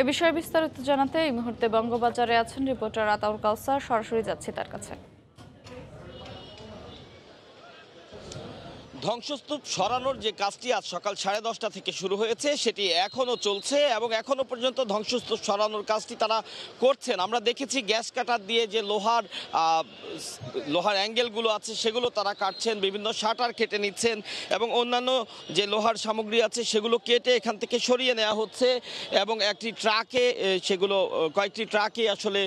এ বিষয়ে বিস্তারিত জানাতে এই মুহূর্তে বঙ্গবাজারে আছেন রিপোর্টার আতাউল কাউসার। সরাসরি যাচ্ছি তার কাছে। ধ্বংসস্তূপ সরানোর যে কাজটি আজ সকাল সাড়ে দশটা থেকে শুরু হয়েছে, সেটি এখনও চলছে এবং এখনও পর্যন্ত ধ্বংসস্তূপ সরানোর কাজটি তারা করছেন। আমরা দেখেছি গ্যাস কাটার দিয়ে যে লোহার লোহার অ্যাঙ্গেলগুলো আছে, সেগুলো তারা কাটছেন, বিভিন্ন শাটার কেটে নিচ্ছেন এবং অন্যান্য যে লোহার সামগ্রী আছে, সেগুলো কেটে এখান থেকে সরিয়ে নেওয়া হচ্ছে এবং একটি ট্রাকে সেগুলো কয়েকটি ট্রাকে আসলে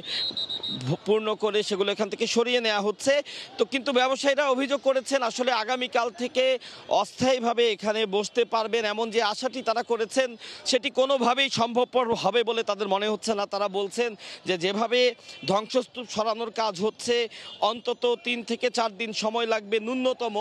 পূর্ণ করে সেগুলো এখান থেকে সরিয়ে নেওয়া হচ্ছে। তো কিন্তু ব্যবসায়ীরা অভিযোগ করেছেন, আসলে আগামীকাল থেকে অস্থায়ীভাবে এখানে বসতে পারবেন। এমন যে আশাটি তারা করেছেন, সেটি কোনোভাবেই সম্ভবপর হবে বলে তাদের মনে হচ্ছে না। তারা বলছেন যে যেভাবে ধ্বংসস্তূপ সরানোর কাজ হচ্ছে, অন্তত তিন থেকে চার দিন সময় লাগবে ন্যূনতম।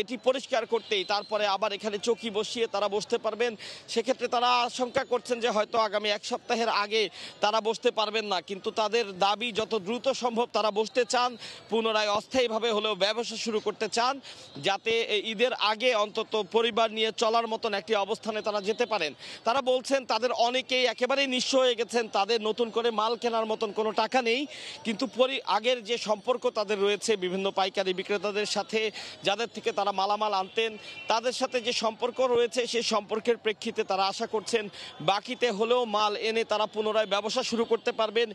এটি পরিষ্কার করতেই তারপরে আবার এখানে চকি বসিয়ে তারা বসতে পারবেন। সেক্ষেত্রে তারা আশঙ্কা করছেন যে হয়তো আগামী এক সপ্তাহের আগে তারা বসতে পারবেন না। কিন্তু তাদের দাবি, যত দ্রুত সম্ভব তারা বসতে চান, পুনরায় অস্থায়ীভাবে হলেও ব্যবসা শুরু করতে চান, যাতে ঈদের আগে অন্তত পরিবার নিয়ে চলার মতন একটি অবস্থানে তারা যেতে পারেন। তারা বলছেন, তাদের অনেকেই একেবারেই নিঃস্ব হয়ে গেছেন, তাদের নতুন করে মাল কেনার মতন কোনো টাকা নেই। কিন্তু পরি, আগের যে সম্পর্ক তাদের রয়েছে, বিভিন্ন পাইকারি বিক্রেতাদের সাথে, যাদের থেকে তারা মালামাল আনতেন, তাদের সাথে যে সম্পর্ক রয়েছে সেই সম্পর্কের প্রেক্ষিতে তারা আশা করছেন, বাকিতে হলেও মাল এনে তারা পুনরায় ব্যবসা শুরু করতে পারবেন।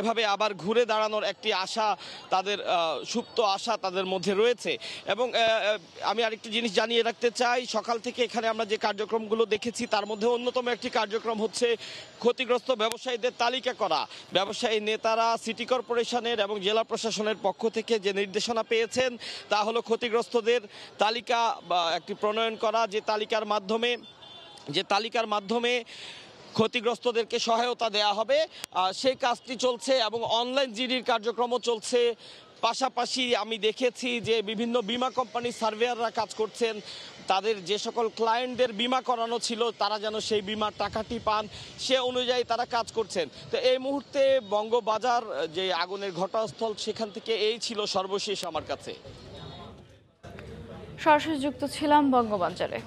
এভাবে আবার ঘুরে দাঁড়ানোর একটি আশা তাদের সুপ্ত আশা তাদের মধ্যে রয়েছে। এবং আমি আরেকটি জিনিস জানিয়ে রাখতে চাই। সকাল থেকে এখানে আমরা যে কার্যক্রমগুলো দেখেছি, তার মধ্যে অন্যতম একটি কার্যক্রম হচ্ছে ক্ষতিগ্রস্ত ব্যবসায়ীদের তালিকা করা। ব্যবসায়ী নেতারা সিটি কর্পোরেশনের এবং জেলা প্রশাসনের পক্ষ থেকে যে নির্দেশনা পেয়েছেন, তা হলো ক্ষতিগ্রস্তদের তালিকা বা একটি প্রণয়ন করা, যে তালিকার মাধ্যমে, যে তালিকার মাধ্যমে ক্ষতিগ্রস্তদেরকে সহায়তা দেয়া হবে। সেই কাজটি চলছে এবং অনলাইন জিডির কার্যক্রমও চলছে। পাশাপাশি আমি দেখেছি যে বিভিন্ন বিমা কোম্পানির সার্ভেয়াররা কাজ করছেন। তাদের যে সকল ক্লায়েন্টদের বিমা করানো ছিল, তারা যেন সেই বিমার টাকাটি পান, সে অনুযায়ী তারা কাজ করছেন। তো এই মুহূর্তে বঙ্গবাজার, যে আগুনের ঘটনাস্থল, সেখান থেকে এই ছিল সর্বশেষ আমার কাছে। সরাসরি যুক্ত ছিলাম বঙ্গবাজারে।